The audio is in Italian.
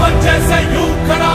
पवन जैसे यूं खड़ा